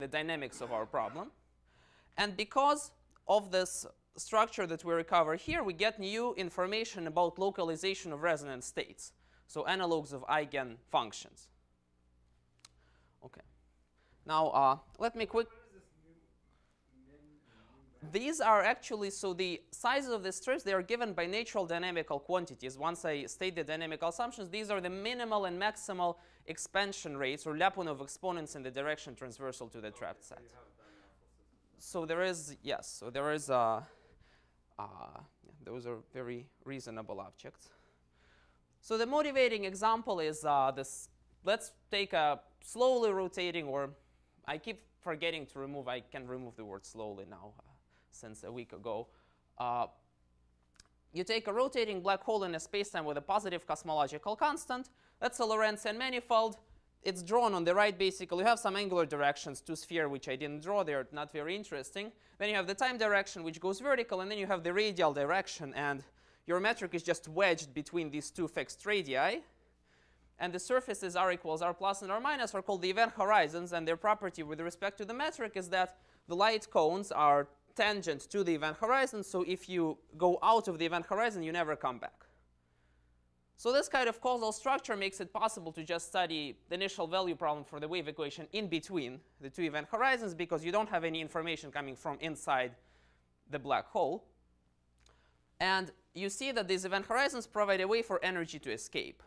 the dynamics of our problem. And because of this structure that we recover here, we get new information about localization of resonance states, so analogs of eigenfunctions. Okay. Now, uh, let me quick. These are actually, so the sizes of the strips, they are given by natural dynamical quantities. Once I state the dynamical assumptions, these are the minimal and maximal expansion rates, or Lyapunov exponents in the direction transversal to the trapped set. So there is, yes, so there is a, uh, yeah, those are very reasonable objects. So the motivating example is uh, this, let's take a slowly rotating, or I keep forgetting to remove, I can remove the word slowly now uh, since a week ago. Uh, you take a rotating black hole in a spacetime with a positive cosmological constant. That's a Lorentzian manifold. It's drawn on the right, basically. You have some angular directions to sphere, which I didn't draw. They're not very interesting. Then you have the time direction, which goes vertical. And then you have the radial direction. And your metric is just wedged between these two fixed radii. And the surfaces r equals r plus and r minus are called the event horizons. And their property with respect to the metric is that the light cones are tangent to the event horizon. So if you go out of the event horizon, you never come back. So this kind of causal structure makes it possible to just study the initial value problem for the wave equation in between the two event horizons because you don't have any information coming from inside the black hole. And you see that these event horizons provide a way for energy to escape.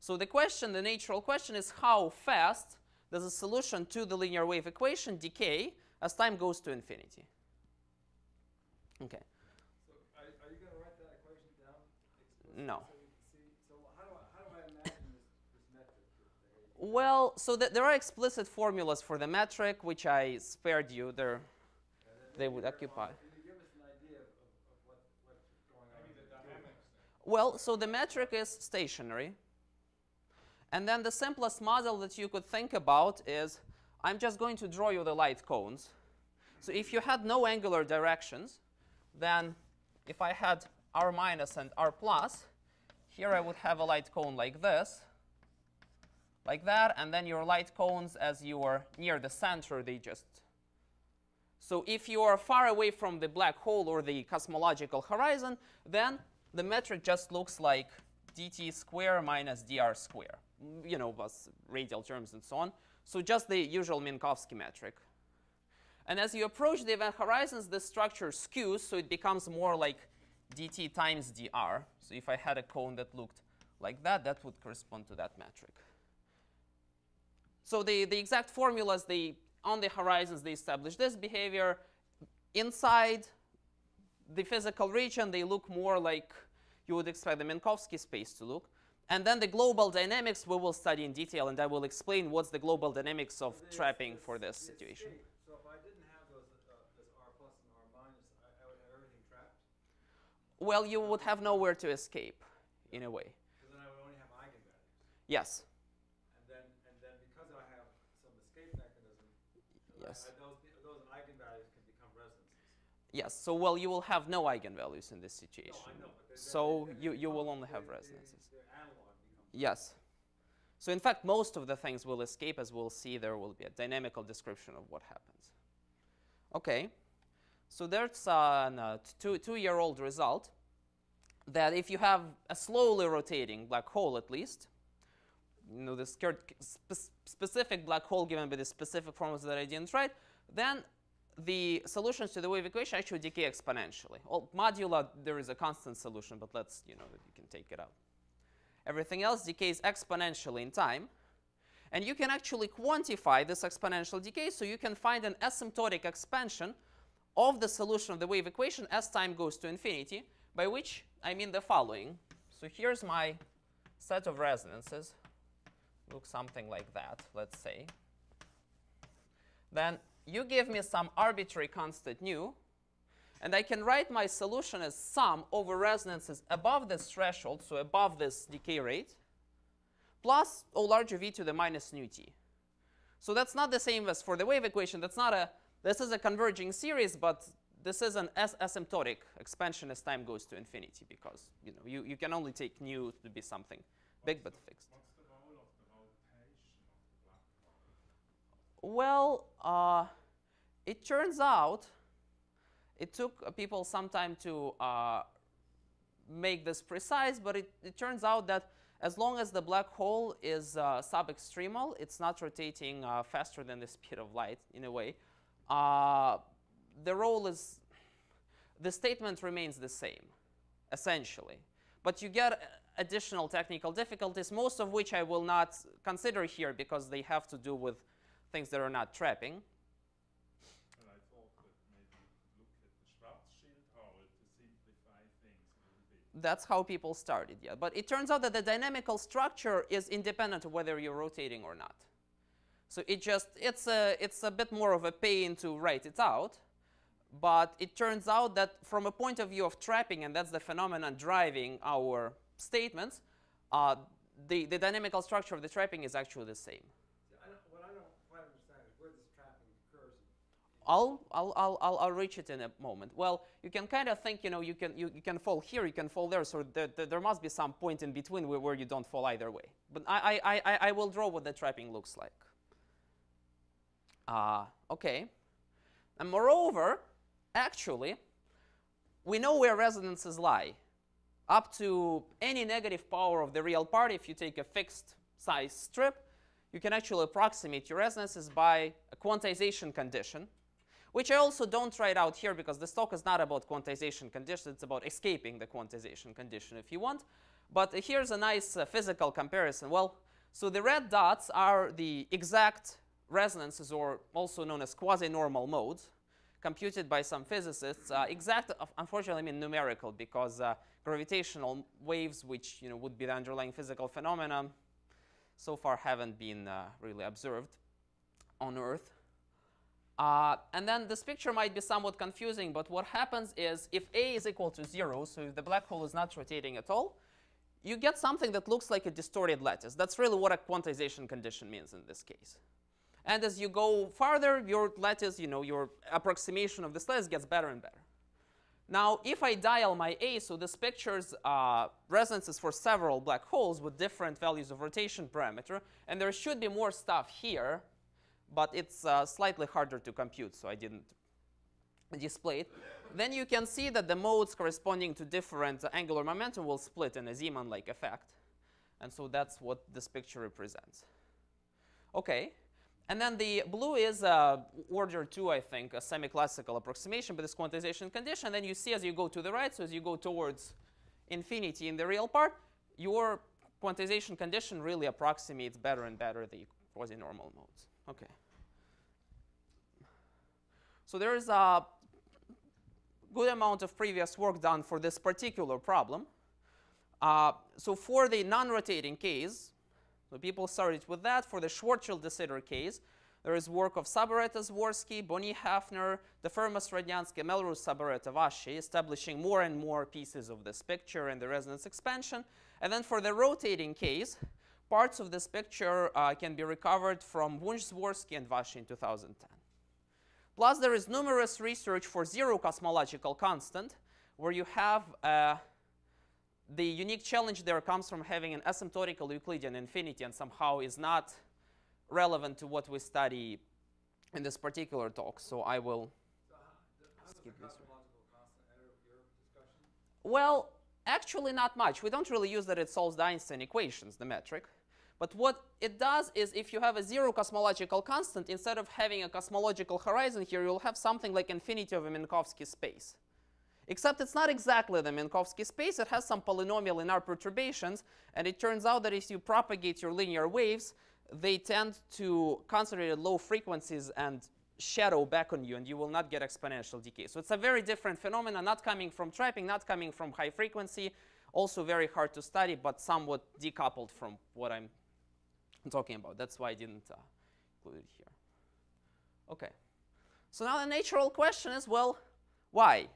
So the question, the natural question is how fast does a solution to the linear wave equation decay as time goes to infinity? Okay. So are, are you going to write that equation down? No. So we can see, so how do I, how do I imagine this, this metric? that they- Well, so th there are explicit formulas for the metric, which I spared you. There, and then they would occupy. on- Can you give us an idea of, of, of what, what's going on? Maybe the in dynamics then. Well, so the metric is stationary. And then the simplest model that you could think about is I'm just going to draw you the light cones. So if you had no angular directions, then if I had r minus and r plus, here I would have a light cone like this, like that, and then your light cones as you are near the center, they just so if you are far away from the black hole or the cosmological horizon, then the metric just looks like dt square minus dr square, you know, plus radial terms and so on. So just the usual Minkowski metric. And as you approach the event horizons, the structure skews, so it becomes more like dt times dr. So if I had a cone that looked like that, that would correspond to that metric. So the, the exact formulas, they, on the horizons, they establish this behavior. Inside the physical region, they look more like you would expect the Minkowski space to look. And then the global dynamics we will study in detail, and I will explain what's the global dynamics of The- trapping for this situation. escape. So if I didn't have those, uh, this r plus and r minus, I, I would have everything trapped? Well, you would have nowhere to escape, in a way. Because then I would only have eigenvalues. Yes. And then, and then because I have some escape mechanism, Yes. Those, those eigenvalues can become resonances. Yes. So, well, you will have no eigenvalues in this situation. No, know, but they- then So they- then you, you will only have resonances. Yes. So in fact, most of the things will escape, as we'll see. There will be a dynamical description of what happens. Okay. So there's a uh, two, two-year-old result that if you have a slowly rotating black hole, at least, you know, the specific black hole given by the specific formulas that I didn't write, then the solutions to the wave equation actually decay exponentially. Well, modular, there is a constant solution, but let's, you know, you can take it out. Everything else decays exponentially in time. And you can actually quantify this exponential decay, so you can find an asymptotic expansion of the solution of the wave equation as time goes to infinity, by which I mean the following. So here's my set of resonances. Looks something like that, let's say. Then you give me some arbitrary constant nu, and I can write my solution as sum over resonances above this threshold, so above this decay rate, plus O large v to the minus nu t. So that's not the same as for the wave equation. That's not a, this is a converging series, but this is an as asymptotic expansion as time goes to infinity because you know you, you can only take nu to be something big but fixed. What's the role of the rotation of the black hole? Well, uh, it turns out it took people some time to uh, make this precise, but it, it, turns out that as long as the black hole is uh, sub-extremal, it's not rotating uh, faster than the speed of light in a way. Uh, the role is, the statement remains the same, essentially. But you get additional technical difficulties, most of which I will not consider here because they have to do with things that are not trapping. That's how people started, yeah. But it turns out that the dynamical structure is independent of whether you're rotating or not. So it just, it's a, it's a bit more of a pain to write it out. But it turns out that from a point of view of trapping, and that's the phenomenon driving our statements, uh, the, the dynamical structure of the trapping is actually the same. I'll, I'll, I'll, I'll, reach it in a moment. Well, you can kind of think, you know, you can, you, you can fall here, you can fall there, so there, there, there must be some point in between where, where you don't fall either way. But I, I, I, I will draw what the trapping looks like. Uh, okay. And moreover, actually, we know where resonances lie. Up to any negative power of the real part, if you take a fixed size strip, you can actually approximate your resonances by a quantization condition which I also don't write out here because this talk is not about quantization condition, it's about escaping the quantization condition if you want. But here's a nice uh, physical comparison. Well, so the red dots are the exact resonances, or also known as quasi-normal modes, computed by some physicists. Uh, exact, unfortunately, I mean numerical, because uh, gravitational waves, which you know, would be the underlying physical phenomenon, so far haven't been uh, really observed on Earth. Uh, and then this picture might be somewhat confusing, but what happens is if A is equal to 0, so if the black hole is not rotating at all, you get something that looks like a distorted lattice. That's really what a quantization condition means in this case. And as you go farther, your lattice, you know, your approximation of this lattice gets better and better. Now, if I dial my A, so this picture's uh, resonances for several black holes with different values of rotation parameter, and there should be more stuff here but it's uh, slightly harder to compute, so I didn't display it. Then you can see that the modes corresponding to different angular momentum will split in a Zeeman-like effect. And so that's what this picture represents. OK. And then the blue is uh, order 2, I think, a semi-classical approximation by this quantization condition. Then you see as you go to the right, so as you go towards infinity in the real part, your quantization condition really approximates better and better the quasi-normal modes. Okay. So there is a good amount of previous work done for this particular problem. Uh, so for the non-rotating case, so people started with that. For the Schwarzschild de Sitter case, there is work of Sabareta Zworski, Bony Häfner, Dafermos Rodnianski, Melrose Sabareta Vasy, establishing more and more pieces of this picture and the resonance expansion. And then for the rotating case, Parts of this picture uh, can be recovered from Wunsch, Zworski, and Vasy in 2010. Plus, there is numerous research for zero cosmological constant, where you have uh, the unique challenge there comes from having an asymptotical Euclidean infinity and somehow is not relevant to what we study in this particular talk. So I will so skip this. Well, actually not much. We don't really use that it solves the Einstein equations, the metric. But what it does is if you have a zero cosmological constant, instead of having a cosmological horizon here, you'll have something like infinity of a Minkowski space. Except it's not exactly the Minkowski space. It has some polynomial in our perturbations. And it turns out that if you propagate your linear waves, they tend to concentrate at low frequencies and shadow back on you, and you will not get exponential decay. So it's a very different phenomenon, not coming from trapping, not coming from high frequency, also very hard to study, but somewhat decoupled from what I'm I'm talking about. That's why I didn't uh, include it here. Okay. So now the natural question is, well, why?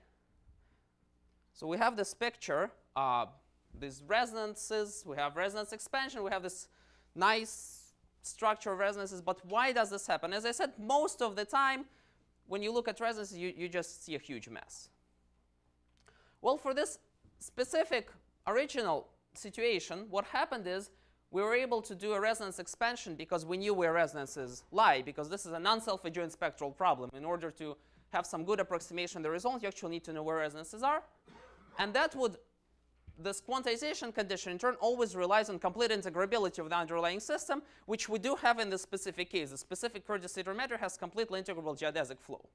So we have this picture, uh, these resonances, we have resonance expansion, we have this nice structure of resonances, but why does this happen? As I said, most of the time, when you look at resonances, you, you just see a huge mess. Well, for this specific original situation, what happened is we were able to do a resonance expansion because we knew where resonances lie, because this is a non-self-adjoint spectral problem. In order to have some good approximation of the result, you actually need to know where resonances are. And that would, this quantization condition in turn always relies on complete integrability of the underlying system, which we do have in this specific case. The specific Curtis matter has completely integrable geodesic flow.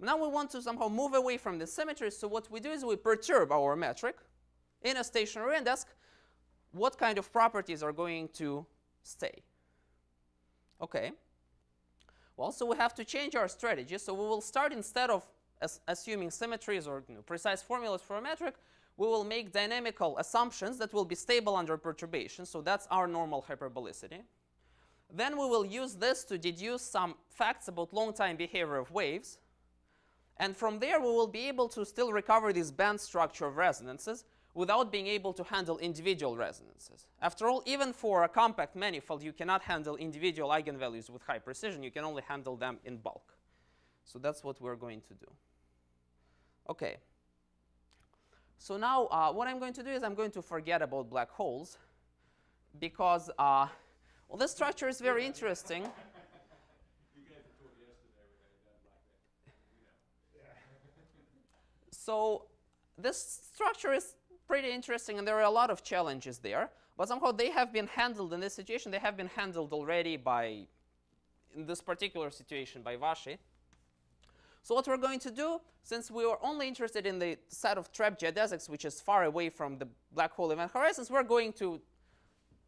Now we want to somehow move away from the symmetry, so what we do is we perturb our metric in a stationary and ask what kind of properties are going to stay. Okay. Well, so we have to change our strategy. So we will start instead of as assuming symmetries or you know, precise formulas for a metric, we will make dynamical assumptions that will be stable under perturbation. So that's our normal hyperbolicity. Then we will use this to deduce some facts about long time behavior of waves. And from there, we will be able to still recover this band structure of resonances without being able to handle individual resonances. After all, even for a compact manifold, you cannot handle individual eigenvalues with high precision. You can only handle them in bulk. So that's what we're going to do. OK. So now uh, what I'm going to do is I'm going to forget about black holes because, uh, well, this structure is very interesting. so this structure is pretty interesting, and there are a lot of challenges there. But somehow they have been handled in this situation. They have been handled already by, in this particular situation, by Vasy. So what we're going to do, since we are only interested in the set of trapped geodesics, which is far away from the black hole event horizons, we're going to,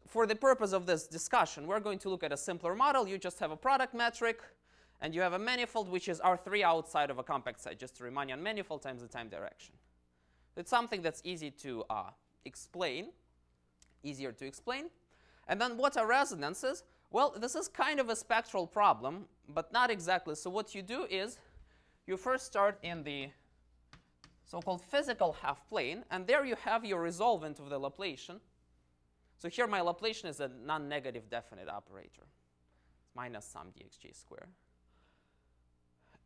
for the purpose of this discussion, we're going to look at a simpler model. You just have a product metric, and you have a manifold, which is R3 outside of a compact set, just a Riemannian manifold times the time direction. It's something that's easy to uh, explain, easier to explain. And then what are resonances? Well, this is kind of a spectral problem, but not exactly. So what you do is you first start in the so-called physical half plane, and there you have your resolvent of the Laplacian. So here my Laplacian is a non-negative definite operator. It's minus some dxj squared.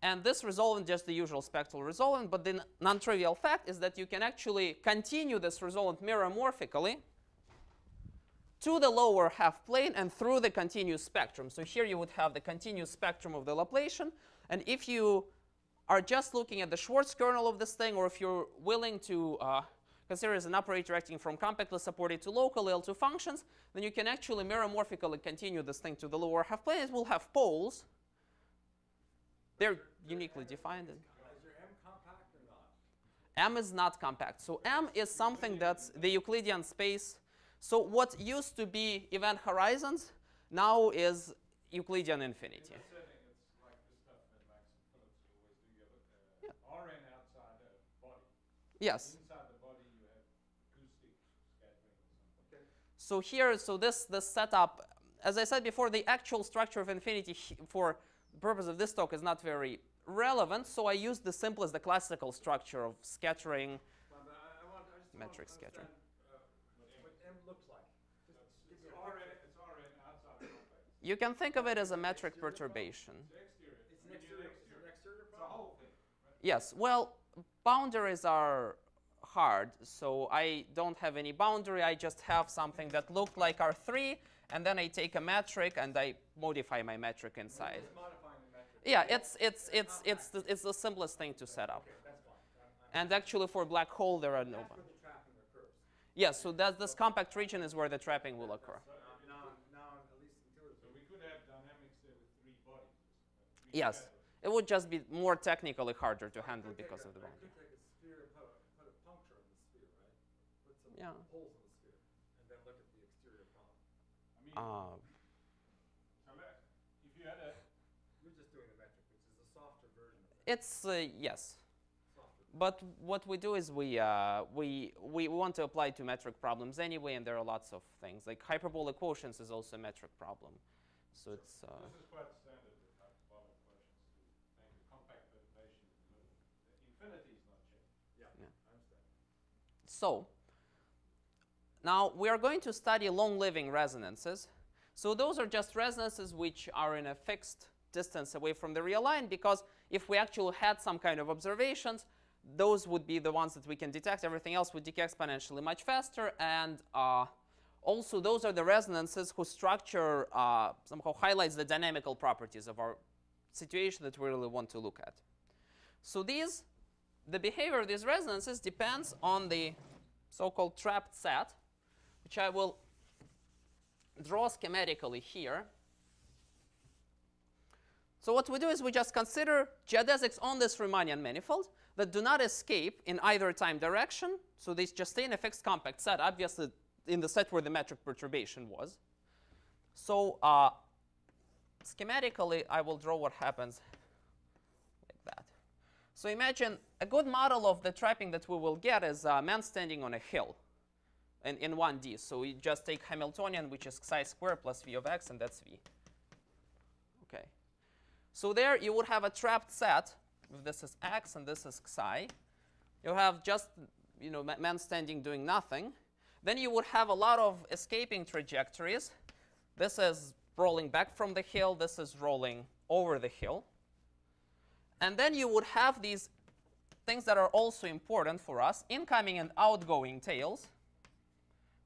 And this resolvent just the usual spectral resolvent, but the non-trivial fact is that you can actually continue this resolvent meromorphically to the lower half plane and through the continuous spectrum. So here you would have the continuous spectrum of the Laplacian. And if you are just looking at the Schwartz kernel of this thing, or if you're willing to uh, consider as an operator acting from compactly supported to local L2 functions, then you can actually meromorphically continue this thing to the lower half plane. It will have poles. They're uniquely defined. Is your M compact or not? M is not compact. So M is something that's the Euclidean space. So what used to be event horizons now is Euclidean infinity. You're saying it's like the stuff that Lax and Phillips always do. You have a, Rn outside the body. Yes. Inside the body, you have acoustic scattering or something. So here, so this, this setup, as I said before, the actual structure of infinity for the purpose of this talk is not very relevant. So I use the simplest, the classical structure of scattering. Well, I, I want, I Metric scattering. You can think of it as a metric perturbation. Exterior. An exterior, exterior. Yes, well, boundaries are hard, so I don't have any boundary. I just have something that looked like R3, and then I take a metric and I modify my metric inside. Metric. Yeah, it's it's it's it's the, it's the simplest thing to set up. Okay, that's fine. I'm- I'm- And actually, for black hole, there are no. That's boundaries. where the trapping occurs. Yes, so that this compact region is where the trapping will occur. Yes, it would just be more technically harder to handle because of the boundary. could take a sphere and put a, put a puncture in the sphere, right? Yeah. holes in the sphere, and then look at the exterior problem. I mean, Uh, so let- if you had a, You're just doing the metric, which is a softer version of that. It's uh, yes, but what we do is we uh, we we want to apply to metric problems anyway, and there are lots of things like hyperbolic quotients is also a metric problem. So it's uh, this is quite standard with hyperbolic quotients to make a compact perturbation in the middle. The infinity is not checked. Yeah, Yeah. I. So, now we are going to study long-living resonances. So those are just resonances which are in a fixed distance away from the real line because if we actually had some kind of observations, those would be the ones that we can detect. Everything else would decay exponentially much faster. And uh, also those are the resonances whose structure uh, somehow highlights the dynamical properties of our situation that we really want to look at. So these, the behavior of these resonances depends on the so-called trapped set, which I will draw schematically here. So what we do is we just consider geodesics on this Riemannian manifold that do not escape in either time direction. So they just stay in a fixed compact set, obviously in the set where the metric perturbation was. So uh, schematically, I will draw what happens like that. So imagine a good model of the trapping that we will get is a man standing on a hill in, in 1D. So we just take Hamiltonian, which is psi squared plus v of x, and that's v. So there you would have a trapped set. This is x and this is psi. You have just you know man standing doing nothing. Then you would have a lot of escaping trajectories. This is rolling back from the hill. This is rolling over the hill. And then you would have these things that are also important for us, incoming and outgoing tails,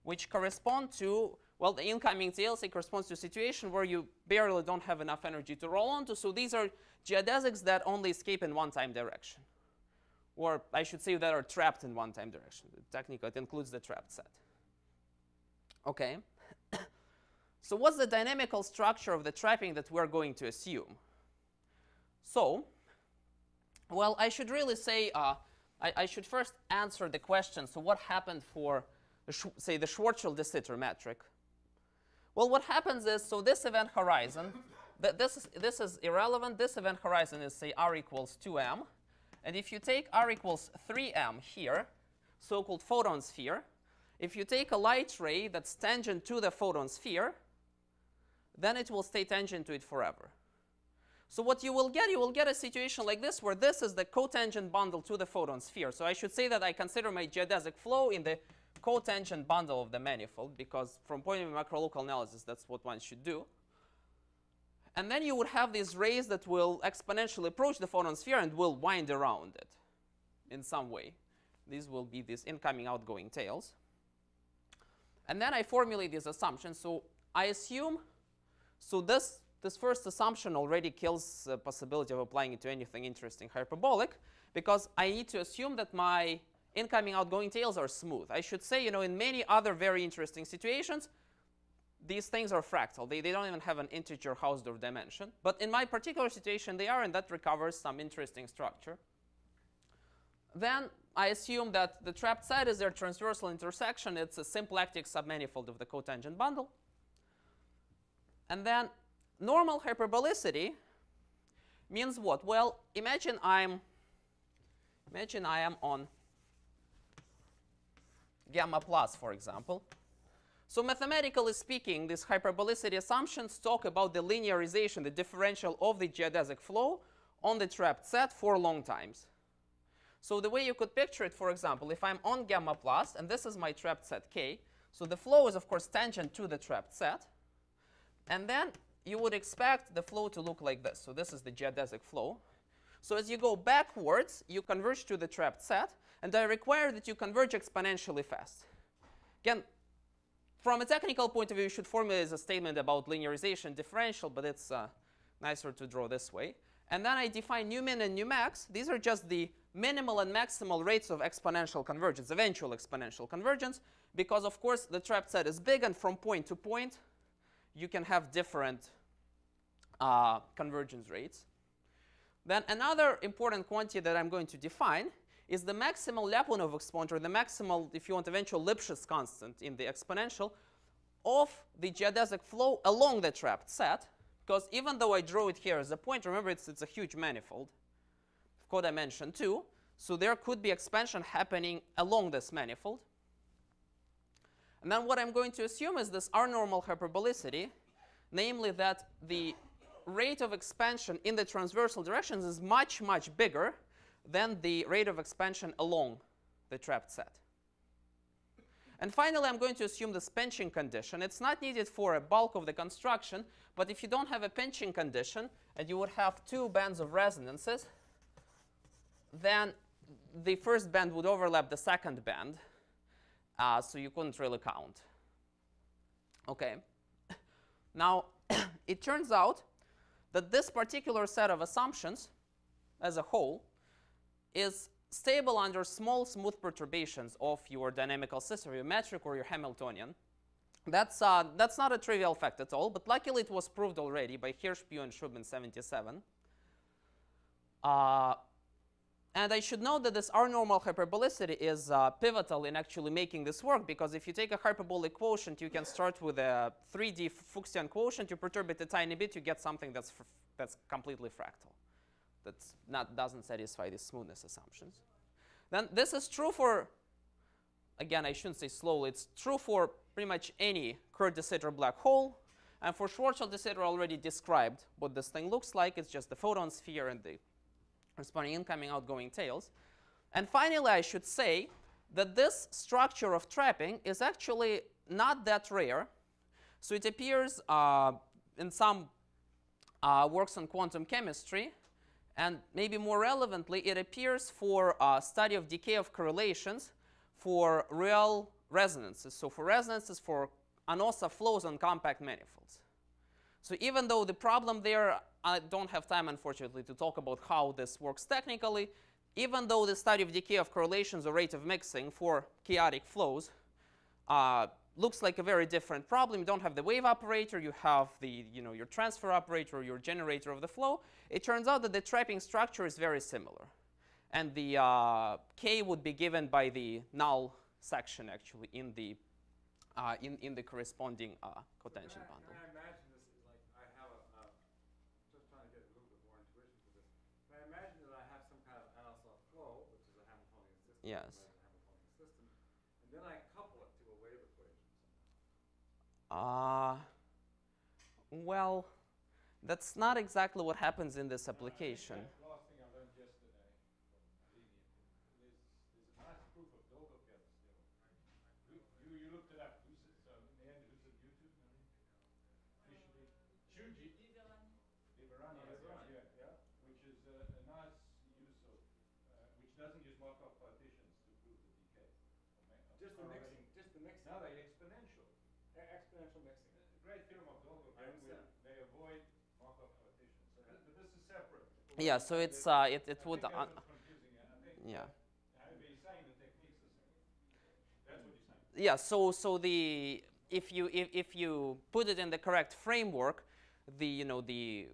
which correspond to, well, the incoming it corresponds to a situation where you barely don't have enough energy to roll onto. So these are geodesics that only escape in one time direction. Or I should say that are trapped in one time direction. Technically, it includes the trapped set. Okay. so what's the dynamical structure of the trapping that we're going to assume? So, well, I should really say, uh, I, I, should first answer the question, so what happened for, the say, the Schwarzschild de Sitter metric? Well, what happens is, so this event horizon, th this, is, this is irrelevant. This event horizon is, say, r equals 2m. And if you take r equals 3m here, so-called photon sphere, if you take a light ray that's tangent to the photon sphere, then it will stay tangent to it forever. So what you will get, you will get a situation like this, where this is the cotangent bundle to the photon sphere. So I should say that I consider my geodesic flow in the cotangent bundle of the manifold, because from point of view microlocal analysis, that's what one should do. And then you would have these rays that will exponentially approach the photon sphere and will wind around it in some way. These will be these incoming, outgoing tails. And then I formulate these assumptions. So I assume, so this, this first assumption already kills the possibility of applying it to anything interesting hyperbolic, because I need to assume that my incoming, outgoing tails are smooth. I should say, you know, in many other very interesting situations, these things are fractal. They, they don't even have an integer Hausdorff dimension. But in my particular situation, they are, and that recovers some interesting structure. Then I assume that the trapped set is their transversal intersection. It's a symplectic submanifold of the cotangent bundle. And then normal hyperbolicity means what? Well, imagine I'm imagine I am on gamma plus, for example. So mathematically speaking, these hyperbolicity assumptions talk about the linearization, the differential of the geodesic flow on the trapped set for long times. So the way you could picture it, for example, if I'm on gamma plus, and this is my trapped set k, so the flow is, of course, tangent to the trapped set. And then you would expect the flow to look like this. So this is the geodesic flow. So as you go backwards, you converge to the trapped set. And I require that you converge exponentially fast. Again, from a technical point of view, you should formulate a statement about linearization differential, but it's uh, nicer to draw this way. And then I define nu min and nu max. These are just the minimal and maximal rates of exponential convergence, eventual exponential convergence, because of course the trapped set is big, and from point to point, you can have different uh, convergence rates. Then another important quantity that I'm going to define is the maximal Lyapunov exponent, or the maximal, if you want, eventual Lipschitz constant in the exponential of the geodesic flow along the trapped set, because even though I draw it here as a point, remember it's, it's a huge manifold of codimension 2. So there could be expansion happening along this manifold. And then what I'm going to assume is this R normal hyperbolicity, namely that the rate of expansion in the transversal directions is much, much bigger than the rate of expansion along the trapped set. And finally, I'm going to assume this pinching condition. It's not needed for a bulk of the construction, but if you don't have a pinching condition, and you would have two bands of resonances, then the first band would overlap the second band, uh, so you couldn't really count. Okay. Now, it turns out that this particular set of assumptions as a whole is stable under small smooth perturbations of your dynamical system, your metric or your Hamiltonian. That's, uh, that's not a trivial fact at all, but luckily it was proved already by Hirsch, Pugh, and Shub in 77. Uh, and I should note that this R normal hyperbolicity is uh, pivotal in actually making this work because if you take a hyperbolic quotient, you can start with a 3D Fuchsian quotient, you perturb it a tiny bit, you get something that's, that's completely fractal. That not doesn't satisfy the smoothness assumptions. Then this is true for, again, I shouldn't say slowly, it's true for pretty much any Kerr de Sitter black hole. And for Schwarzschild de Sitter, already described what this thing looks like. It's just the photon sphere and the corresponding incoming outgoing tails. And finally, I should say that this structure of trapping is actually not that rare. So it appears uh, in some uh, works on quantum chemistry. And maybe more relevantly, it appears for a study of decay of correlations for real resonances. So for resonances for Anosov flows on compact manifolds. So even though the problem there, I don't have time, unfortunately, to talk about how this works technically, even though the study of decay of correlations or rate of mixing for chaotic flows uh, looks like a very different problem. You don't have the wave operator, you have the, you know, your transfer operator, your generator of the flow. It turns out that the trapping structure is very similar. And the uh, K would be given by the null section actually in the, uh, in, in the corresponding uh, cotangent I- bundle. Can I imagine this is like, I have a, a, just trying to get a little bit more intuition for this. Can I imagine that I have some kind of NSL flow, which is a Hamiltonian system? Yes. right, a Hamiltonian system, and then I couple it to a wave equation. Uh, well, that's not exactly what happens in this application. That Last thing I learned yesterday from reading it, there's, there's a nice proof of Dolgopyat's theorem. You, you, you looked it up, who said, so in the end, who said YouTube? Officially, Tsuji. Liverani, Liverani, yeah, yeah, which is a, a nice use of, uh, which doesn't use Markov partitions to prove the decay. of ma- of Just the already- mixing, just the mixing. Now they're exponential. E- Exponential mixing. A Great theorem of Dolgopyat's, I where understand. they avoid Markov partitions. So th- but this is separate. Yeah, so it's uh, it, it would uh, yeah. yeah so so the if you if, if you put it in the correct framework the you know the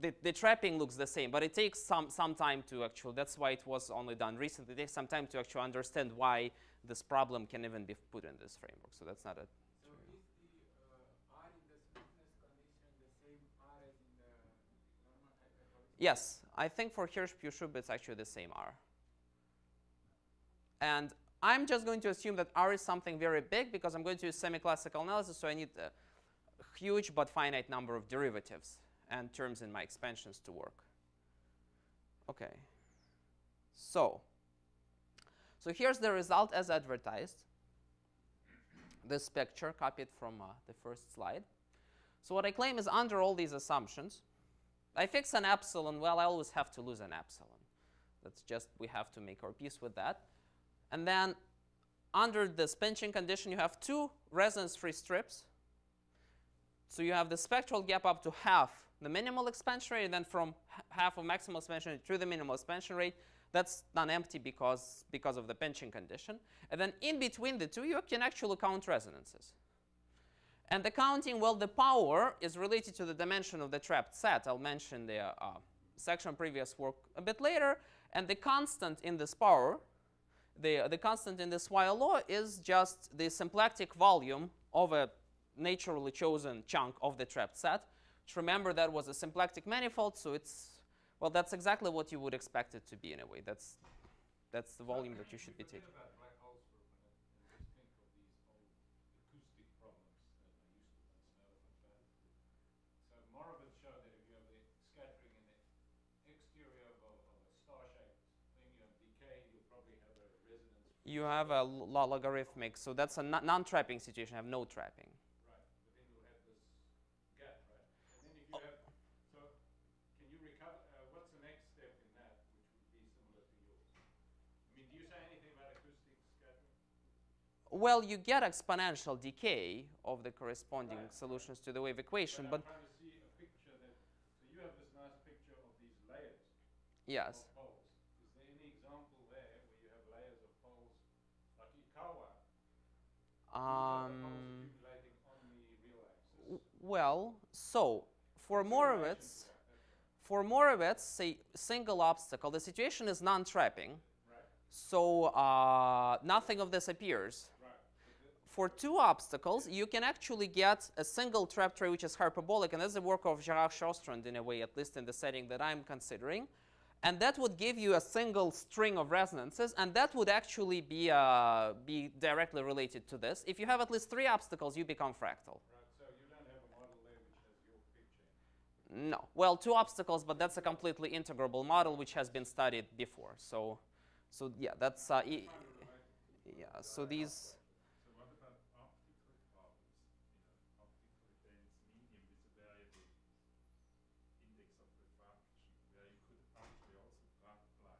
the, the trapping looks the same but it takes some some time to actually that's why it was only done recently it takes some time to actually understand why this problem can even be put in this framework so that's not a So is the uh, R in the smoothness condition the same R as in the normal hyperbolic? Yes i think for hirsch Pugh-Shub it's actually the same r. And i'm just going to assume that r is something very big because i'm going to use semi-classical analysis so i need a huge but finite number of derivatives and terms in my expansions to work. Okay. So so here's the result as advertised. This picture copied from uh, the first slide. So what i claim is under all these assumptions I fix an epsilon, well, I always have to lose an epsilon. That's just, we have to make our peace with that. And then under this pinching condition, you have two resonance-free strips. So you have the spectral gap up to half the minimal expansion rate, and then from half of maximal expansion rate to the minimal expansion rate, that's non-empty because, because of the pinching condition. And then in between the two, you can actually count resonances. And the counting, well, the power is related to the dimension of the trapped set. I'll mention the uh, section previous work a bit later. And the constant in this power, the, the constant in this Weyl law is just the symplectic volume of a naturally chosen chunk of the trapped set. Which remember that was a symplectic manifold, so it's, well, that's exactly what you would expect it to be in a way. That's, that's the volume that you should be taking. Forget about black holes for a minute and just think of these old acoustic problems that I used to once know from childhood. So Morawetz showed that if you have the scattering in the exterior of a, of a star-shaped thing, you have decay, you'll probably have a resonance. You have a lo- logarithmic, so that's a non- non-trapping situation, have no trapping. Right, but then you'll have this gap, right? And then if you oh. have, so can you recover, uh, what's the next step in that, which would be similar to yours? I mean, do you say anything about acoustic scattering? Well, you get exponential decay of the corresponding solutions to the wave equation, but I'm trying to see a picture that, so you have this nice picture of these layers yes. of poles. Is there any example there where you have layers of poles, like Ikawa? These are the poles Um, well, so for Morawetz, for Morawetz, say single obstacle, the situation is non-trapping, Right, so uh, nothing of this appears. For two obstacles, you can actually get a single trap tray which is hyperbolic, and that's the work of Gerard Sjöstrand in a way, at least in the setting that I'm considering. And that would give you a single string of resonances, and that would actually be, uh, be directly related to this. If you have at least three obstacles, you become fractal. Right, so you don't have a model there which has your picture. No. Well, two obstacles, but that's a completely integrable model which has been studied before. So, so yeah, that's uh, e- yeah. So these. So what about optical problems? You know, optically dense medium with a variable index of refraction, where you could actually also apply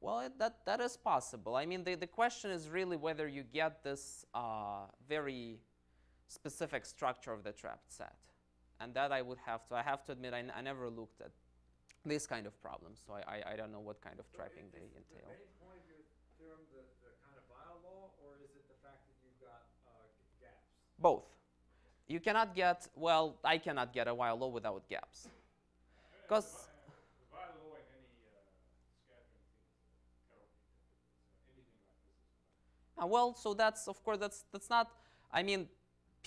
Well, it, that that is possible. I mean, the the question is really whether you get this uh, very specific structure of the trapped set, and that I would have to. I have to admit, I, n- I never looked at this kind of problems, so I, I, I don't know what kind of So trapping they entail. The main point of your theorem, the, the kind of law, or is it the fact that you've got uh, gaps? Both. You cannot get well. I cannot get a Weyl law without gaps, because. The Weyl law in any uh, scattering thing is uh, Carol so anything like this is fine. Uh, well, so that's of course that's that's not. I mean,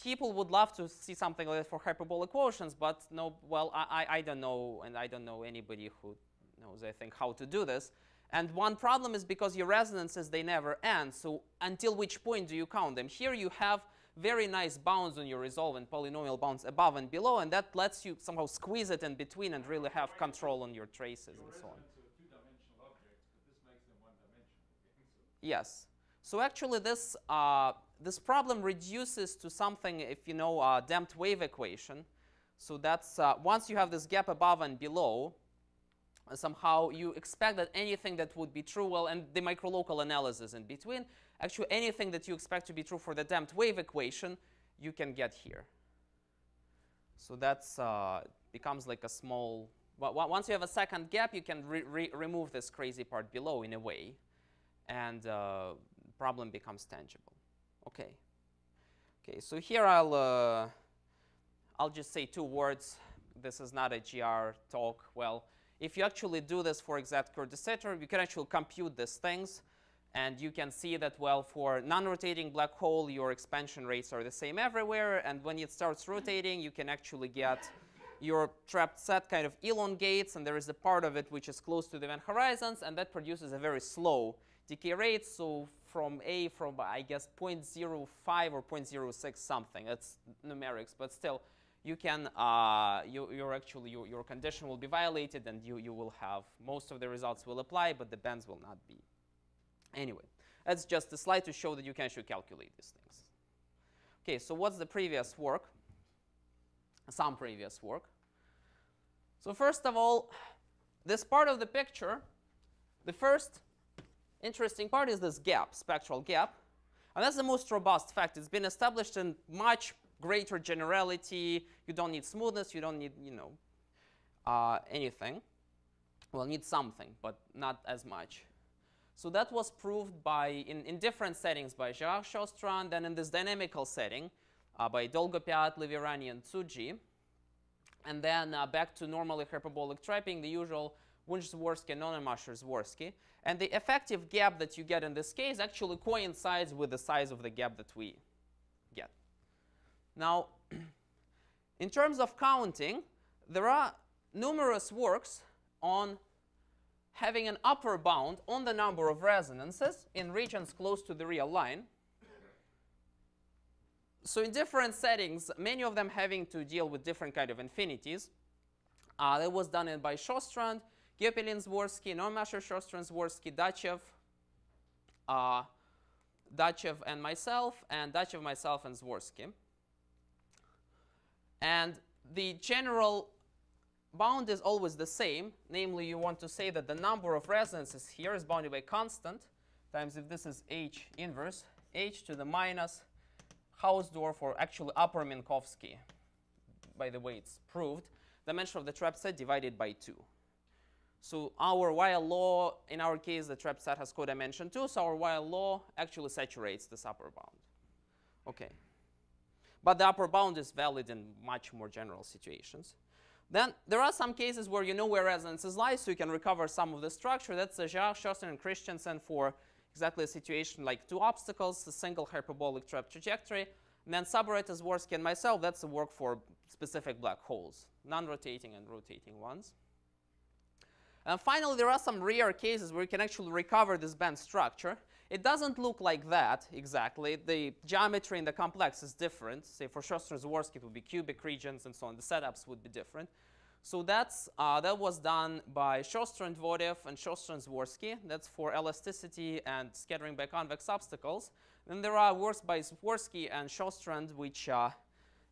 people would love to see something like that for hyperbolic quotients, but no. Well, I, I I don't know, and I don't know anybody who knows. I think how to do this. And one problem is because your resonances they never end. So until which point do you count them? Here you have very nice bounds on your resolvent polynomial bounds above and below, and that lets you somehow squeeze it in between and really have control on your traces Your and so on. are two-dimensional but this makes them one-dimensional again. So Yes. So actually, this uh, this problem reduces to something if you know uh, damped wave equation. So that's uh, once you have this gap above and below, uh, somehow you expect that anything that would be true, well, and the microlocal analysis in between, actually anything that you expect to be true for the damped wave equation, you can get here. So that's uh, becomes like a small. Once you have a second gap, you can re- re- remove this crazy part below in a way and uh, problem becomes tangible. Okay. Okay, so here I'll, uh, I'll just say two words. This is not a GR talk. Well, if you actually do this for exact de Sitter, you can actually compute these things. And you can see that, well, for non-rotating black hole, your expansion rates are the same everywhere. And when it starts rotating, you can actually get your trapped set kind of elongates, and there is a part of it which is close to the event horizons, and that produces a very slow decay rate. So from A, from I guess 0.05 or 0.06 something. That's numerics, but still, you can uh, you, you're actually your, your condition will be violated, and you you will have most of the results will apply, but the bands will not be. Anyway, that's just a slide to show that you can actually calculate these things. Okay, so what's the previous work? Some previous work. So first of all, this part of the picture, the first interesting part is this gap, spectral gap. And that's the most robust fact. It's been established in much greater generality. You don't need smoothness. You don't need, you know, uh, anything. Well, need something, but not as much. So that was proved by, in, in different settings by Gerard Sjöstrand, and in this dynamical setting uh, by Dolgopyat, Liverani, and Tsuji. And then uh, back to normally hyperbolic trapping, the usual Wunsch-Zworski, Nonnenmacher-Zworsky. And the effective gap that you get in this case actually coincides with the size of the gap that we get. Now, in terms of counting, there are numerous works on having an upper bound on the number of resonances in regions close to the real line. So in different settings, many of them having to deal with different kind of infinities. Uh, that was done by Sjöstrand, Guillopé Zworski, Nonnenmacher Sjöstrand Zworski, Datchev, uh, Datchev and myself, and Datchev, myself, and Zworski. And the general bound is always the same. Namely, you want to say that the number of resonances here is bounded by constant times if this is H inverse h to the minus Hausdorff or actually upper Minkowski. By the way, it's proved. Dimension of the trap set divided by 2. So our Weyl law, in our case, the trap set has codimension 2, so our Weyl law actually saturates this upper bound. Okay. But the upper bound is valid in much more general situations. Then there are some cases where you know where resonances lie, so you can recover some of the structure. That's the Gérard, Sjostrand, and Christiansen for exactly a situation like two obstacles, a single hyperbolic trap trajectory. And then Sabaret, Zworski, and myself, that's the work for specific black holes, non-rotating and rotating ones. And finally, there are some rare cases where you can actually recover this band structure. It doesn't look like that exactly. The geometry in the complex is different. Say for Sjostrand-Zworski, it would be cubic regions and so on. The setups would be different. So that's, uh, that was done by Sjostrand Dvorev and Sjostrand-Zworski. That's for elasticity and scattering by convex obstacles. Then there are works by Zworski and Sjostrand, which uh,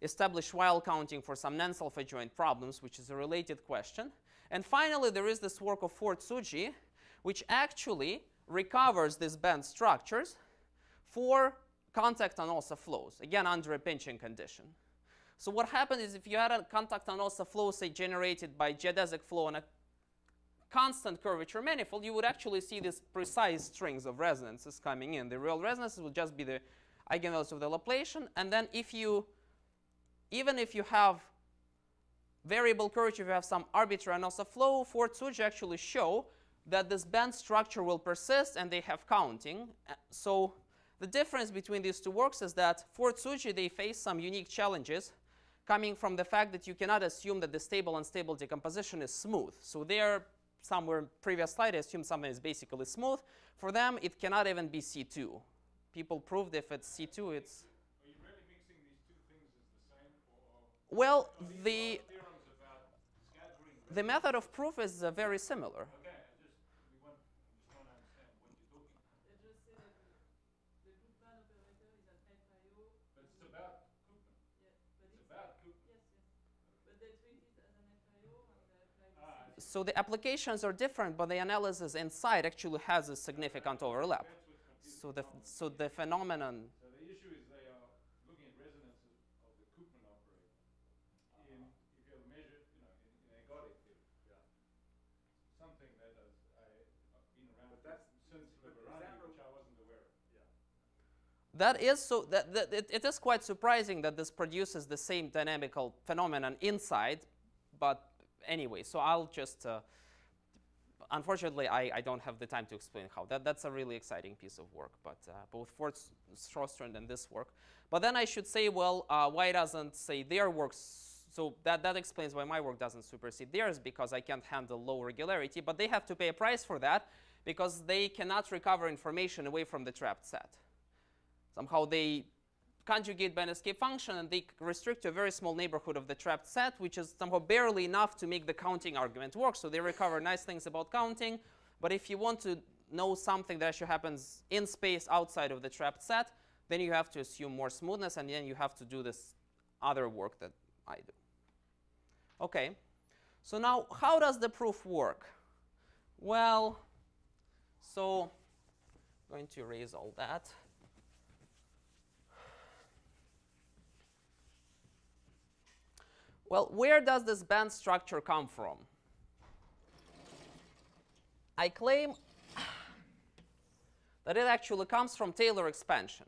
establish Weyl counting for some non-self-adjoint problems, which is a related question. And finally, there is this work of Faure Tsuji, which actually recovers these band structures for contact Anosov flows, again under a pinching condition. So what happened is if you had a contact Anosov flow, say, generated by geodesic flow on a constant curvature manifold, you would actually see these precise strings of resonances coming in. The real resonances would just be the eigenvalues of the Laplacian. And then if you, even if you have variable curvature, if you have some arbitrary Anosov flow, Faure Tsuji actually show that this band structure will persist and they have counting. Uh, so the difference between these two works is that for Tsuji, they face some unique challenges coming from the fact that you cannot assume that the stable and unstable decomposition is smooth. So there, somewhere in previous slide, I assumed something is basically smooth. For them, it cannot even be C2. People proved if it's C2, it's... Are you really mixing these two things as the same? Or Well, the, all theorems about scattering? The method of proof is uh, very similar. Okay, I just, we want, just want to understand what you're talking about. They just say that the, the Gutmann operator is an FIO. But it's about Koopman. Yeah, It's it's, about Koopman. yes, yes. But they treat it as an FIO and they apply Ah, So the applications are different, but the analysis inside actually has a significant overlap. That's what's confusing. So the, so the phenomenon, So the issue is they are looking at resonances of the Koopman operator in, if you have measured, you know, in, in ergodic theory. Yeah. Something that has, I, I've been around But that's- since but is Liverani, that which I wasn't aware of. That is so, that, that it, it is quite surprising that this produces the same dynamical phenomenon inside, but anyway, so I'll just, uh, unfortunately, I, I don't have the time to explain how. That, that's a really exciting piece of work, but uh, both Faure Sjostrand and this work. But then I should say, well, uh, why doesn't, say, their works, so that, that explains why my work doesn't supersede theirs, because I can't handle low regularity, but they have to pay a price for that, because they cannot recover information away from the trapped set. Somehow they conjugate by an escape function and they restrict to a very small neighborhood of the trapped set, which is somehow barely enough to make the counting argument work. So they recover nice things about counting. But if you want to know something that actually happens in space outside of the trapped set, then you have to assume more smoothness and then you have to do this other work that I do. Okay, so now how does the proof work? Well, so I'm going to erase all that. Well, where does this band structure come from? I claim that it actually comes from Taylor expansion.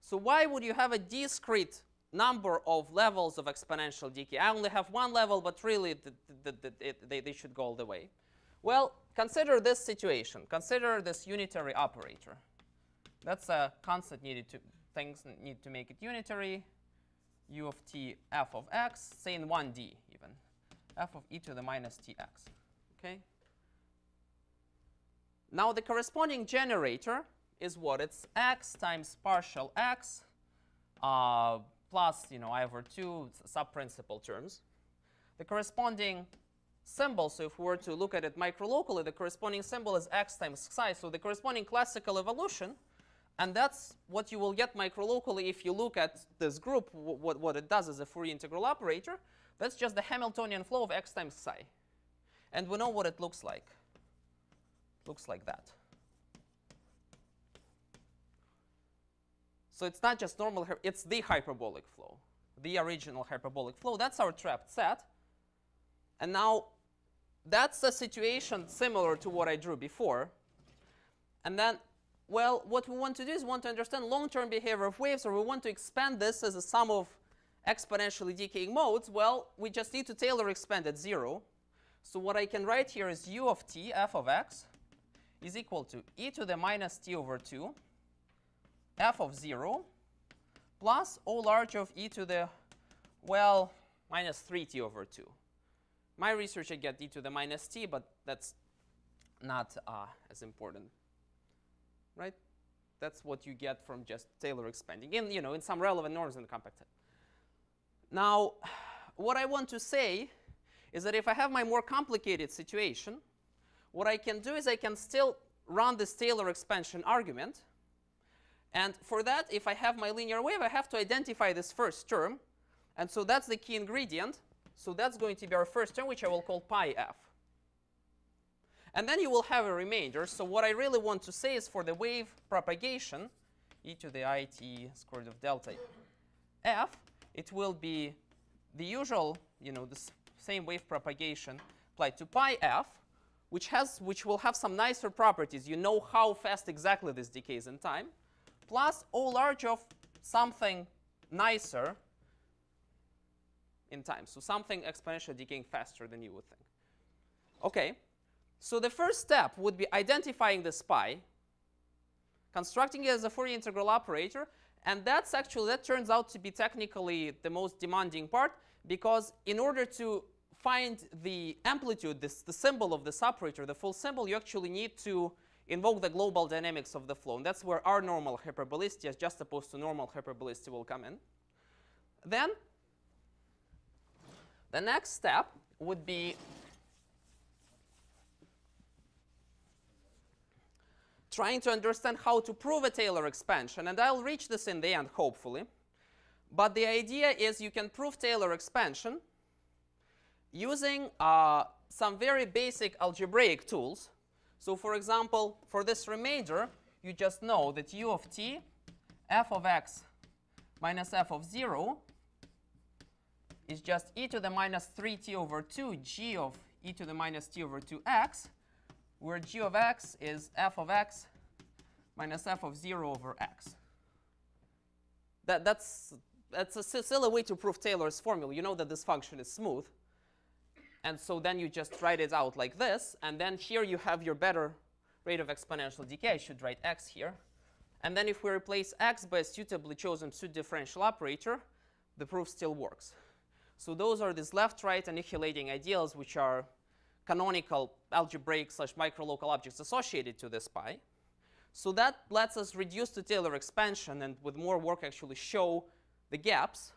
So why would you have a discrete number of levels of exponential decay? I only have one level, but really the, the, the, it, they, they should go all the way. Well, consider this situation. Consider this unitary operator. That's a constant needed to, things need to make it unitary u of t f of x, say in 1d even, f of e to the minus tx. Okay. Now the corresponding generator is what? It's x times partial x uh, plus, you know, i over 2 subprincipal terms. The corresponding symbol, so if we were to look at it microlocally, the corresponding symbol is x times psi. So the corresponding classical evolution and that's what you will get microlocally if you look at this group, what, what it does as a Fourier integral operator. That's just the Hamiltonian flow of x times psi. And we know what it looks like. Looks like that. So it's not just normal, it's the hyperbolic flow, the original hyperbolic flow. That's our trapped set. And now that's a situation similar to what I drew before. And then, well, what we want to do is want to understand long-term behavior of waves, or we want to expand this as a sum of exponentially decaying modes. Well, we just need to Taylor expand at zero. So what I can write here is u of t, f of x, is equal to e to the minus t over 2, f of 0, plus O large of e to the, well, minus 3t over 2. My research, I get e to the minus t, but that's not uh, as important, right? That's what you get from just Taylor expanding in, you know, in some relevant norms in the compact set. Now, what I want to say is that if I have my more complicated situation, what I can do is I can still run this Taylor expansion argument. And for that, if I have my linear wave, I have to identify this first term. And so that's the key ingredient. So that's going to be our first term, which I will call pi f. And then you will have a remainder. So what I really want to say is for the wave propagation, e to the i t squared root of delta f, it will be the usual, you know, the same wave propagation applied to pi f, which has which will have some nicer properties. You know how fast exactly this decays in time, plus O large of something nicer in time. So something exponentially decaying faster than you would think. Okay. So the first step would be identifying the pi, constructing it as a Fourier integral operator, and that's actually that turns out to be technically the most demanding part because in order to find the amplitude, this, the symbol of this operator, the full symbol, you actually need to invoke the global dynamics of the flow. And that's where our normal hyperbolicity, as just opposed to normal hyperbolicity, will come in. Then the next step would be trying to understand how to prove a Taylor expansion. And I'll reach this in the end, hopefully. But the idea is you can prove Taylor expansion using uh, some very basic algebraic tools. So for example, for this remainder, you just know that u of t, f of x minus f of 0 is just e to the minus 3t over 2 g of e to the minus t over 2x, where g of x is f of x minus f of 0 over x. That, that's, that's a si- silly way to prove Taylor's formula. You know that this function is smooth. And so then you just write it out like this. And then here you have your better rate of exponential decay. I should write x here. And then if we replace x by a suitably chosen pseudo-differential operator, the proof still works. So those are these left-right annihilating ideals, which are canonical algebraic slash microlocal objects associated to this pi. So that lets us reduce to Taylor expansion and with more work actually show the gaps.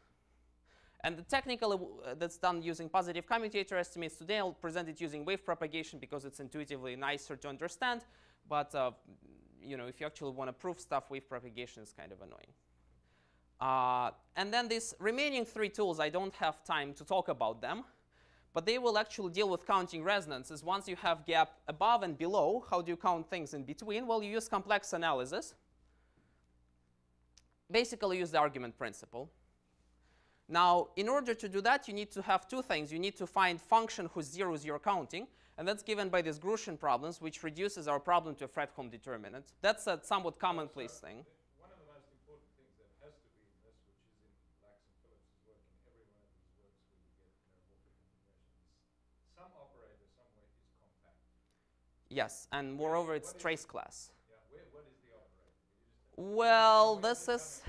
And the technical uh, that's done using positive commutator estimates today, I'll present it using wave propagation because it's intuitively nicer to understand. But uh, you know, if you actually want to prove stuff, wave propagation is kind of annoying. Uh, and then these remaining three tools, I don't have time to talk about them, but they will actually deal with counting resonances. Once you have gap above and below, how do you count things in between? Well, you use complex analysis. Basically, use the argument principle. Now, in order to do that, you need to have two things. You need to find function whose zeros you're counting, and that's given by these Grushin problems, which reduces our problem to a Fredholm determinant. That's a somewhat commonplace thing. One of the most important things that has to be in this, which is in Lax and Phillips' work, in every one of these works where you get meromorphic integration, is some operator somewhere is compact. Yes, and moreover, it's What is- trace class. Yeah, where, what is the operator? Can you just Well, this is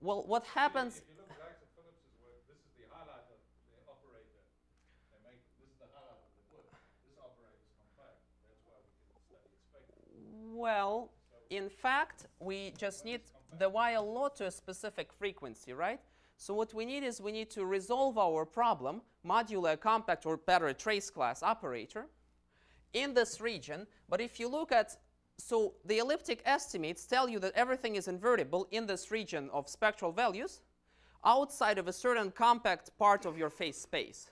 well, what happens, If you look at Lax and Phillips' work, this is the highlight of the operator. They make, this is the highlight of the work. This operator is compact. That's why we can study its spectrum. well, in fact, we just need the Weyl law to a specific frequency, right? So what we need is we need to resolve our problem, modulo a compact or better trace class operator in this region. But if you look at, so the elliptic estimates tell you that everything is invertible in this region of spectral values outside of a certain compact part of your phase space.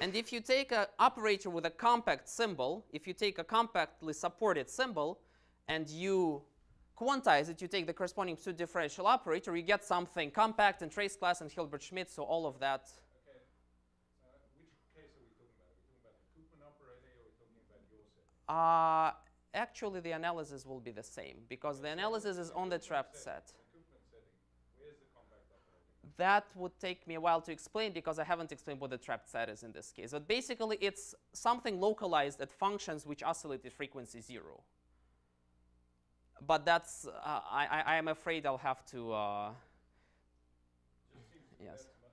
And if you take an operator with a compact symbol, if you take a compactly supported symbol and you quantize it, you take the corresponding pseudo differential operator, you get something compact and trace class and Hilbert Schmidt, so all of that. Okay. Uh, which case are we talking about? Are we talking about the Koopman operator or are we talking about your set? Uh, actually, the analysis will be the same because the analysis is on the trapped set. The Koopman setting. Where's the compact operator? That would take me a while to explain because I haven't explained what the trapped set is in this case. But basically, it's something localized at functions which oscillate at frequency zero. But that's, uh, I, I, I am afraid I'll have to, uh, to Yes. that's my- uh,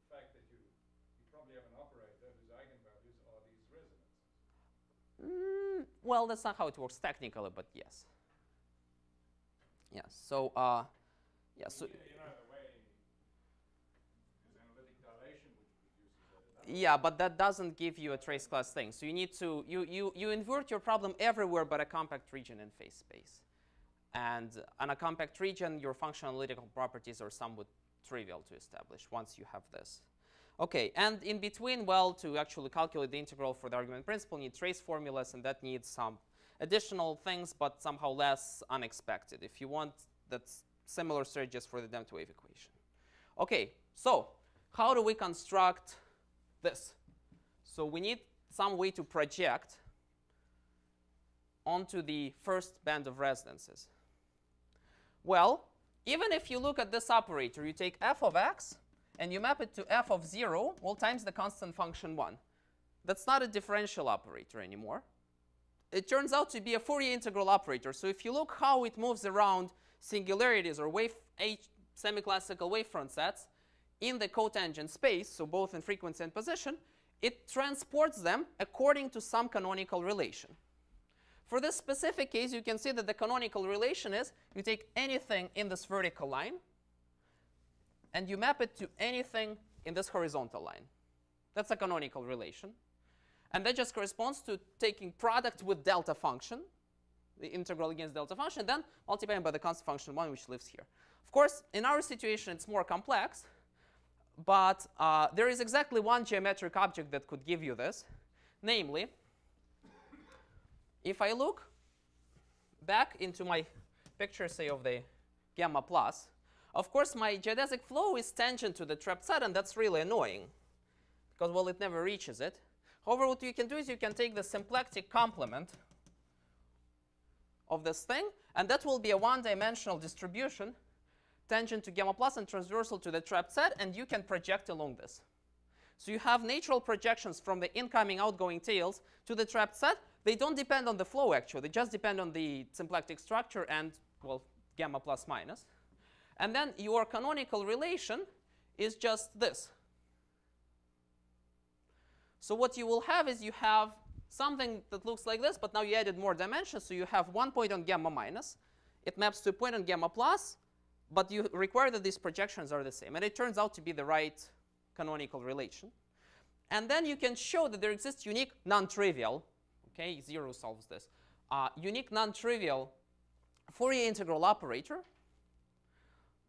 the fact that you, you probably have an operator whose eigenvalues are these resonances. mm, well, that's not how it works technically, but yes. Yes, so, uh, yeah, so, you, you know, the way there's analytic dilation which produces that. That- Yeah, but that doesn't give you a trace class thing. So you need to, you, you, you invert your problem everywhere but a compact region in phase space. And on a compact region, your functional analytical properties are somewhat trivial to establish once you have this. Okay, and in between, well, to actually calculate the integral for the argument principle, you need trace formulas, and that needs some additional things, but somehow less unexpected. If you want, that's similar strategies for the Dempsey wave equation. Okay, so how do we construct this. So we need some way to project onto the first band of resonances. Well, even if you look at this operator, you take f of x and you map it to f of 0, well, times the constant function 1. That's not a differential operator anymore. It turns out to be a Fourier integral operator. So if you look how it moves around singularities or wave H semi-classical wavefront sets, in the cotangent space, so both in frequency and position, it transports them according to some canonical relation. For this specific case, you can see that the canonical relation is you take anything in this vertical line and you map it to anything in this horizontal line. That's a canonical relation. And that just corresponds to taking product with delta function, the integral against delta function, then multiplying by the constant function 1, which lives here. Of course, in our situation, it's more complex. But uh, there is exactly one geometric object that could give you this. Namely, if I look back into my picture, say, of the gamma plus, of course, my geodesic flow is tangent to the trapped set, and that's really annoying. Because, well, it never reaches it. However, what you can do is you can take the symplectic complement of this thing, and that will be a one-dimensional distribution tangent to gamma plus and transversal to the trapped set, and you can project along this. So you have natural projections from the incoming outgoing tails to the trapped set. They don't depend on the flow, actually. They just depend on the symplectic structure and, well, gamma plus minus. And then your canonical relation is just this. So what you will have is you have something that looks like this, but now you added more dimensions. So you have one point on gamma minus. It maps to a point on gamma plus, but you require that these projections are the same. And it turns out to be the right canonical relation. And then you can show that there exists unique non-trivial, okay, zero solves this, uh, unique non-trivial Fourier integral operator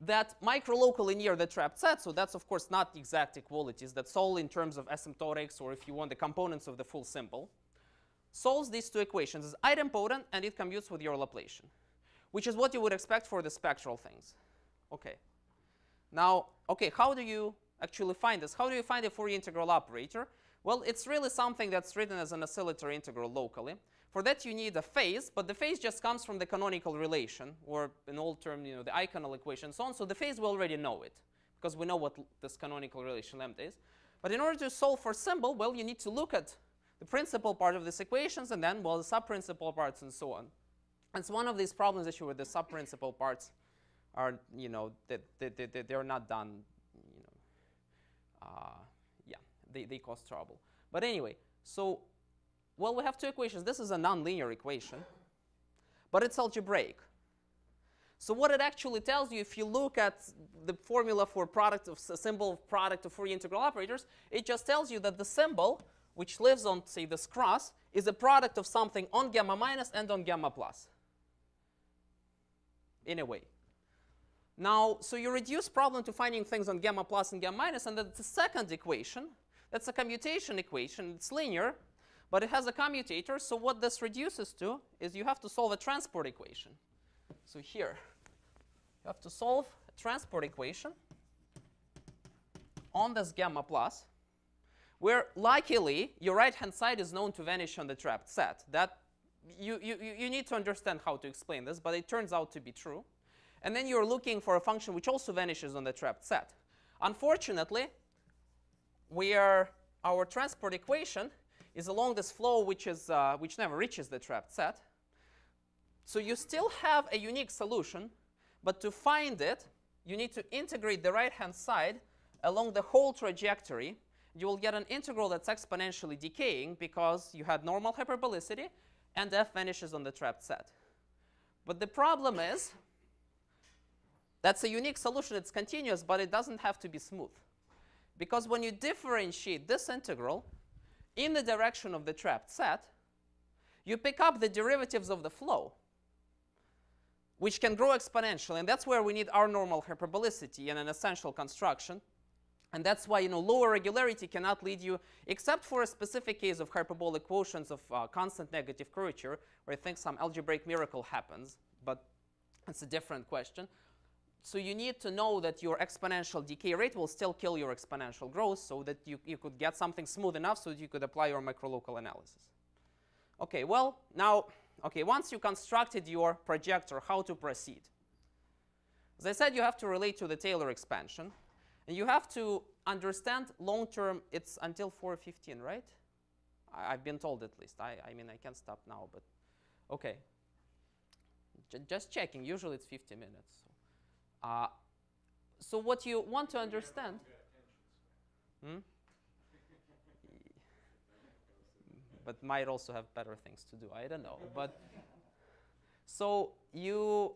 that microlocally near the trapped set, so that's of course not exact equalities, that's all in terms of asymptotics or if you want the components of the full symbol, solves these two equations, is idempotent and it commutes with your Laplacian, which is what you would expect for the spectral things. Okay. Now, okay, how do you actually find this? How do you find a Fourier integral operator? Well, it's really something that's written as an oscillatory integral locally. For that, you need a phase, but the phase just comes from the canonical relation, or an old term, you know, the eikonal equation, and so on. So the phase we already know it, because we know what this canonical relation lambda is. But in order to solve for symbol, well, you need to look at the principal part of these equations, and then, well, the subprincipal parts, and so on. And it's one of these problems issue with the subprincipal parts are, you know, that they, they, they, they're not done, you know, uh, yeah, they, they cause trouble. But anyway, so, well, we have two equations. This is a nonlinear equation, but it's algebraic. So what it actually tells you, if you look at the formula for product of symbol product of Fourier integral operators, it just tells you that the symbol, which lives on, say, this cross, is a product of something on gamma minus and on gamma plus. In a way. Now, so you reduce problem to finding things on gamma plus and gamma minus, and that's the second equation. That's a commutation equation. It's linear, but it has a commutator. So what this reduces to is you have to solve a transport equation. So here, you have to solve a transport equation on this gamma plus, where luckily your right-hand side is known to vanish on the trapped set. That you, you, you you need to understand how to explain this, but it turns out to be true. And then you're looking for a function which also vanishes on the trapped set. Unfortunately, we are, our transport equation is along this flow which, is, uh, which never reaches the trapped set. So you still have a unique solution, but to find it, you need to integrate the right-hand side along the whole trajectory. You will get an integral that's exponentially decaying because you had normal hyperbolicity and f vanishes on the trapped set. But the problem is that's a unique solution. It's continuous, but it doesn't have to be smooth. Because when you differentiate this integral in the direction of the trapped set, you pick up the derivatives of the flow, which can grow exponentially. And that's where we need our normal hyperbolicity and an essential construction. And that's why you know, lower regularity cannot lead you, except for a specific case of hyperbolic quotients of uh, constant negative curvature, where I think some algebraic miracle happens, but it's a different question. So you need to know that your exponential decay rate will still kill your exponential growth so that you, you could get something smooth enough so that you could apply your microlocal analysis. Okay, well, now, okay, once you constructed your projector, how to proceed? As I said, you have to relate to the Taylor expansion. And you have to understand long-term, it's until 4.15, right? I, have been told at least. I, I mean, I can stop now, but okay. J just checking. Usually it's 50 minutes. Uh, so what you want to understand. Hmm? but might also have better things to do. I don't know. but so you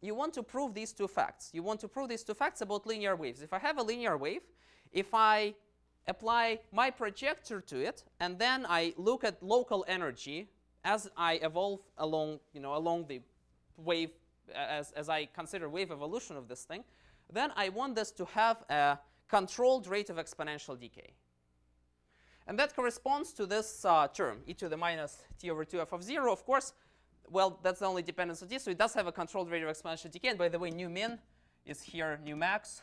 you want to prove these two facts. You want to prove these two facts about linear waves. If I have a linear wave, if I apply my projector to it, and then I look at local energy as I evolve along, you know, along the wave as, as I consider wave evolution of this thing, then I want this to have a controlled rate of exponential decay. And that corresponds to this uh, term, e to the minus t over 2f of 0. Of course, well, that's the only dependence of t, so it does have a controlled rate of exponential decay. And by the way, nu min is here nu max,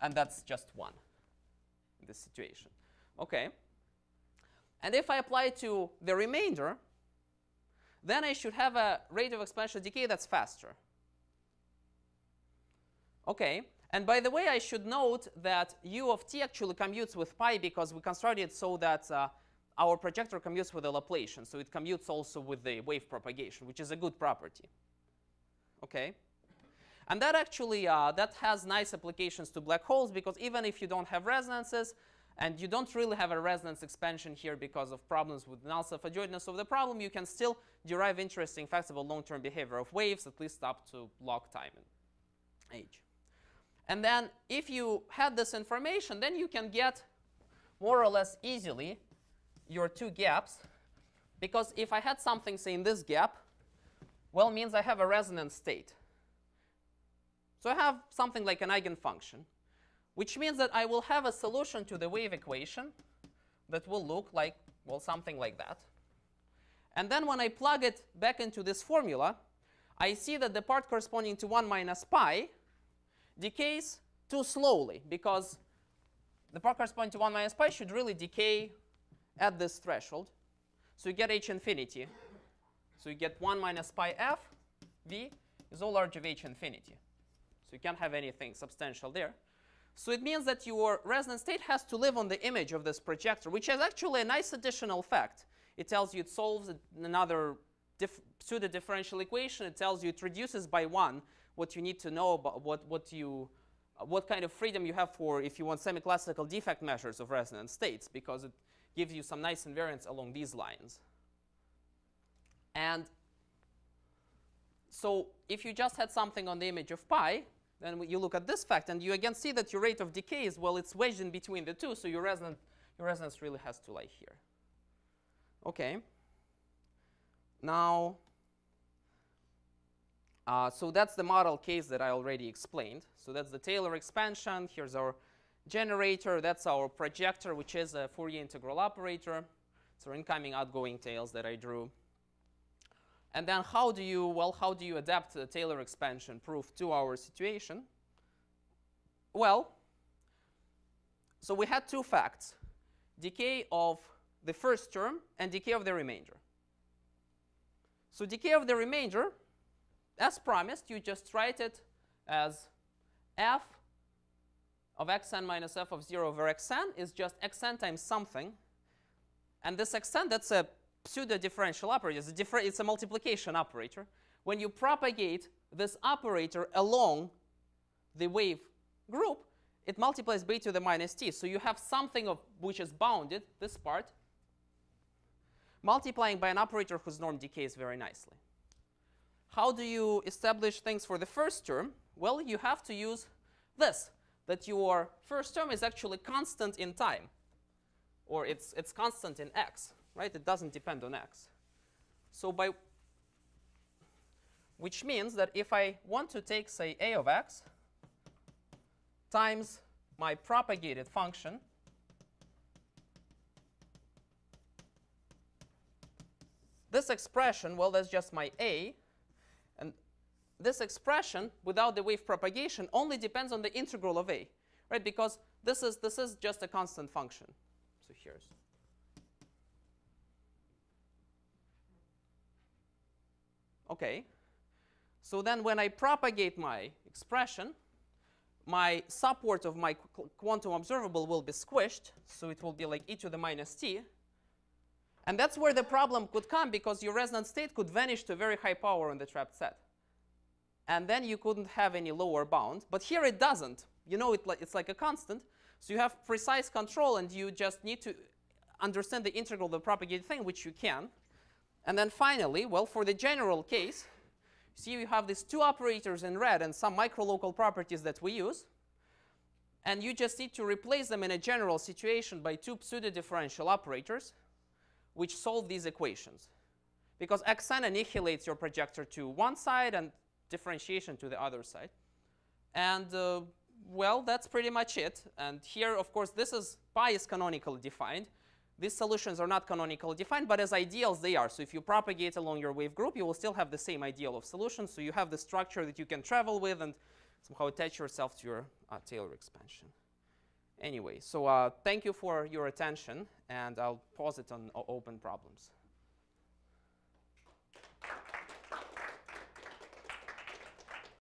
and that's just 1 in this situation. Okay. And if I apply to the remainder, then I should have a rate of exponential decay that's faster. Okay, and by the way, I should note that u of t actually commutes with pi because we constructed it so that uh, our projector commutes with the Laplacian. So it commutes also with the wave propagation, which is a good property. Okay? And that actually, uh, that has nice applications to black holes because even if you don't have resonances, and you don't really have a resonance expansion here because of problems with null self-adjointness of the problem, you can still derive interesting facts about long-term behavior of waves, at least up to log time and age. And then if you had this information, then you can get more or less easily your two gaps. Because if I had something, say, in this gap, well, means I have a resonance state. So I have something like an eigenfunction which means that I will have a solution to the wave equation that will look like, well, something like that. And then when I plug it back into this formula, I see that the part corresponding to 1 minus pi decays too slowly because the part corresponding to 1 minus pi should really decay at this threshold. So you get h infinity. So you get 1 minus pi f v is all large of h infinity. So you can't have anything substantial there. So it means that your resonance state has to live on the image of this projector, which is actually a nice additional fact. It tells you it solves another pseudo-differential equation. It tells you it reduces by one what you need to know about what, what, you, what kind of freedom you have for if you want semi-classical defect measures of resonance states, because it gives you some nice invariance along these lines. And so if you just had something on the image of pi, then you look at this fact, and you again see that your rate of decay is, well, it's wedged in between the two, so your resonance, your resonance really has to lie here. Okay. Now, uh, so that's the model case that I already explained. So that's the Taylor expansion. Here's our generator. That's our projector, which is a Fourier integral operator. So incoming, outgoing tails that I drew. And then how do you, well, how do you adapt the Taylor expansion proof to our situation? Well, so we had two facts, decay of the first term and decay of the remainder. So decay of the remainder, as promised, you just write it as f of xn minus f of 0 over xn is just xn times something. And this xn, that's a pseudo-differential operator. It's a, differ it's a multiplication operator. When you propagate this operator along the wave group, it multiplies by to the minus t. So you have something of which is bounded, this part, multiplying by an operator whose norm decays very nicely. How do you establish things for the first term? Well, you have to use this, that your first term is actually constant in time, or it's, it's constant in x, right? It doesn't depend on x. So by, which means that if I want to take, say, a of x times my propagated function, this expression, well, that's just my a, and this expression without the wave propagation only depends on the integral of a, right? Because this is this is just a constant function. So here's okay. So then when I propagate my expression, my support of my qu quantum observable will be squished, so it will be like e to the minus t. And that's where the problem could come because your resonant state could vanish to very high power on the trapped set and then you couldn't have any lower bound. But here it doesn't. You know, it it's like a constant. So you have precise control, and you just need to understand the integral of the propagated thing, which you can. And then finally, well, for the general case, see you have these two operators in red and some microlocal properties that we use. And you just need to replace them in a general situation by two pseudo-differential operators, which solve these equations. Because xn annihilates your projector to one side and differentiation to the other side. And uh, well, that's pretty much it. And here, of course, this is pi is canonically defined. These solutions are not canonically defined, but as ideals they are. So if you propagate along your wave group, you will still have the same ideal of solution. So you have the structure that you can travel with and somehow attach yourself to your uh, Taylor expansion. Anyway, so uh, thank you for your attention, and I'll pause it on open problems.